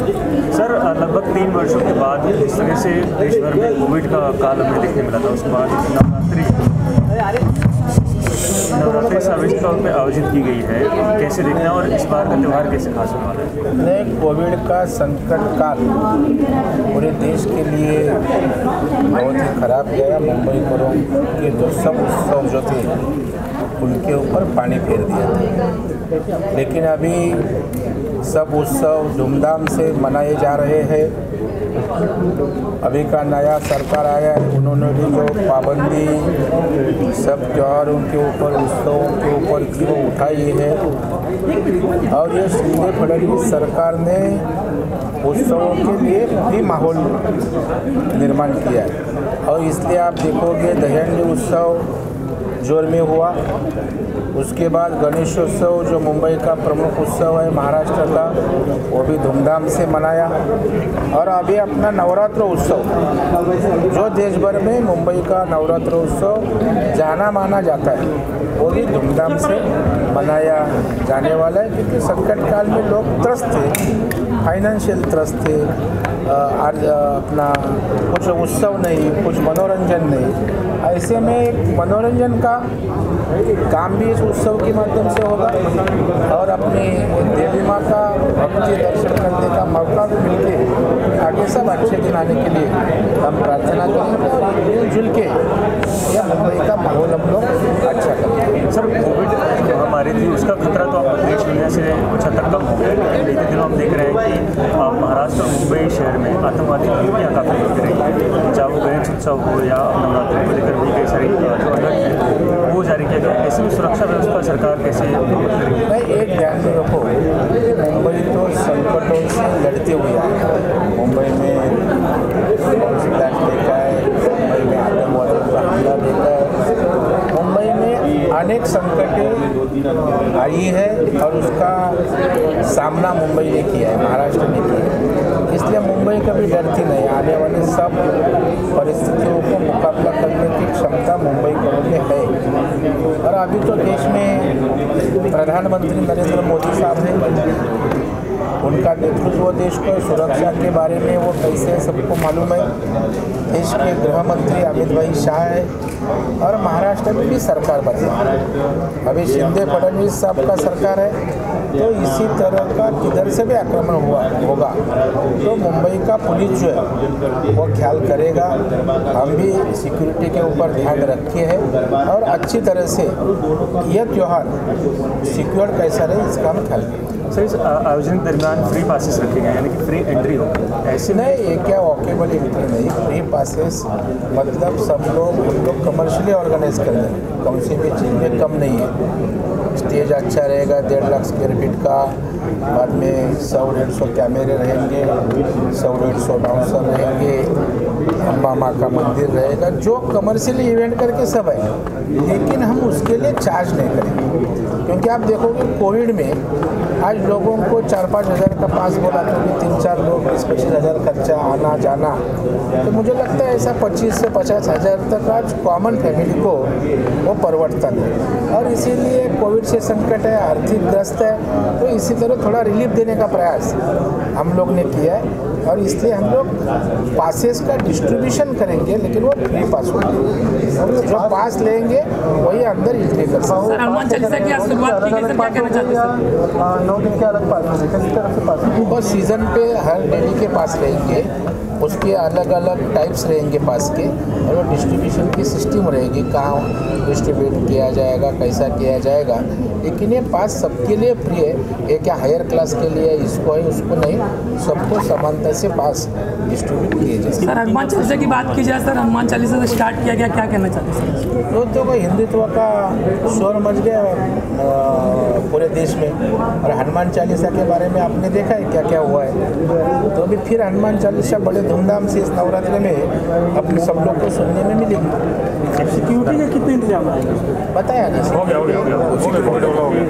Sir लगभग तीन वर्षों के बाद इस तरह से देश भर में कोविड का काल हमें देखने मिला था। उसके बाद नवरात्रि नवरात्रि सर्विस तौर पर आयोजित की गई है। कैसे देखना है और इस बार का त्यौहार कैसे खास होने वाला है कोविड का संकट काल पूरे देश के लिए बहुत ही खराब गया मुंबई को के जो सब उत्सव जो थे, उनके ऊपर पानी फेर दिया था। लेकिन अभी सब उत्सव धूमधाम से मनाए जा रहे हैं। अभी का नया सरकार आया है, उन्होंने भी जो पाबंदी, सब त्योहारों के ऊपर, उत्सवों के ऊपर थी वो उठाई है। और ये शिंदे फडणवीस सरकार ने उत्सवों के लिए भी माहौल निर्माण किया है। और इसलिए आप देखोगे दहंडी उत्सव ज़ोर में हुआ। उसके बाद गणेशोत्सव, जो मुंबई का प्रमुख उत्सव है महाराष्ट्र का, वो भी धूमधाम से मनाया। और अभी अपना नवरात्र उत्सव, जो देश भर में मुंबई का नवरात्र उत्सव जाना माना जाता है, वो भी धूमधाम से मनाया जाने वाला है, क्योंकि संकट काल में लोग त्रस्त थे फाइनेंशियल त्रस्त थे आज अपना कुछ उत्सव नहीं, कुछ मनोरंजन नहीं। ऐसे में मनोरंजन का काम भी इस उत्सव के माध्यम से होगा और अपनी देवी माँ का भक्ति दर्शन करने का मौका भी मिलके आगे सब अच्छे दिन आने के लिए हम प्रार्थना करेंगे और मिलजुल के यह मुंबई का माहौल हम लोग अच्छा करेंगे। सर, कोविड जो हमारी थी, उसका खतरा तो आप देश दुनिया से तक कम हो गया। बीते दिनों हम देख रहे हैं कि मुंबई शहर में आतंकवादी गतिविधियाँ काफ़ी दिख रही। हैं चाहे वो गणेश उत्सव हो या नवरात्रि को लेकर भी कई सारी जो अलर्ट है वो जारी किया गया। ऐसे में सुरक्षा व्यवस्था सरकार कैसे एक ध्यान में रखो मुंबई तो संकटों से लड़ते हुए मुंबई में देखा है? मुंबई में का हमला है। मुंबई में अनेक संकटें आई है और उसका सामना मुंबई ने किया है, महाराष्ट्र ने किया है। इसलिए मुंबई कभी डरती नहीं आने वाली सब परिस्थितियों को मुकाबला करने की क्षमता मुंबई करों में है। और अभी तो देश में प्रधानमंत्री नरेंद्र मोदी साहब हैं। उनका नेतृत्व देश को सुरक्षा के बारे में वो कैसे सबको मालूम है? देश के गृह मंत्री अमित भाई शाह है और महाराष्ट्र में भी सरकार बदली अभी शिंदे फडणवीस साहब का सरकार है तो इसी तरह का किधर से भी आक्रमण हुआ होगा? तो मुंबई का पुलिस जो है, वो ख्याल करेगा। हम भी सिक्योरिटी के ऊपर ध्यान रखे हैं और अच्छी तरह से यह त्यौहार सिक्योर कैसा रहे, इसका हम ख्याल सर, इस आयोजन दरमियान फ्री पासेस रखे गए यानी कि फ्री एंट्री होगी ऐसे नहीं, ये क्या वॉकेबल एंट्री नहीं फ्री पासिस मतलब सब लोग, हम लोग कमर्शियली ऑर्गेनाइज कर देंगे कौन सी भी चीज़ में कम नहीं है। स्टेज अच्छा रहेगा, डेढ़ लाख स्क्वायर फीट का, बाद में सौ डेढ़ सौ कैमरे रहेंगे, सौ डेढ़ सौ बाउंसर रहेंगे अम्बा माँ का मंदिर रहेगा, जो कमर्शियली इवेंट करके सब है। लेकिन हम उसके लिए चार्ज नहीं करेंगे। क्योंकि आप देखोगे कोविड में आज लोगों को चार पाँच हज़ार का पास बोला तो तीन चार लोग बीस पच्चीस हज़ार खर्चा, आना जाना। तो मुझे लगता है ऐसा पच्चीस से पचास हज़ार तक आज कॉमन फैमिली को वो परिवर्तन है। और इसीलिए कोविड से संकट है, आर्थिक ग्रस्त है तो इसी तरह थोड़ा रिलीफ देने का प्रयास हम लोग ने किया है। और इसलिए हम लोग पासेस का डिस्ट्रीब्यूशन करेंगे, लेकिन वो फ्री पास होंगे जो पास लेंगे वही अंदर एंट्री कर सकते हनुमान चालीसा की शुरुआत की गई क्या कहना चाहते हैं नौ दिन के अलग पास होंगे किस तरह से पास वो सीज़न पे हर डेली के पास रहेंगे उसके अलग अलग टाइप्स रहेंगे पास के और वो डिस्ट्रीब्यूशन की सिस्टम रहेगी कहाँ डिस्ट्रीब्यूट किया जाएगा कैसा किया जाएगा। लेकिन ये पास सबके लिए फ्री है ये क्या हायर क्लास के लिए इसको है उसको नहीं सबको समानता से पास डिस्ट्रीब्यूट किए जाए सर हनुमान चालीसा की बात की जाए सर हनुमान चालीसा से स्टार्ट किया गया क्या कहना चाहते हैं? सर तो देखो हिंदुत्व का स्वर मच गया पूरे देश में। और हनुमान चालीसा के बारे में आपने देखा है क्या क्या हुआ है? तो अभी फिर हनुमान चालीसा बड़े धूमधाम से इस नवरात्रि में अपने सब लोग को सुनने में मिलेगी। सिक्योरिटी का कितने इंतज़ाम बताया हो हो हो गया हो गया हो गया।